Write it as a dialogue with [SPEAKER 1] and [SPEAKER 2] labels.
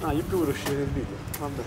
[SPEAKER 1] Ah, io più vorrei uscire nel video. Vabbè.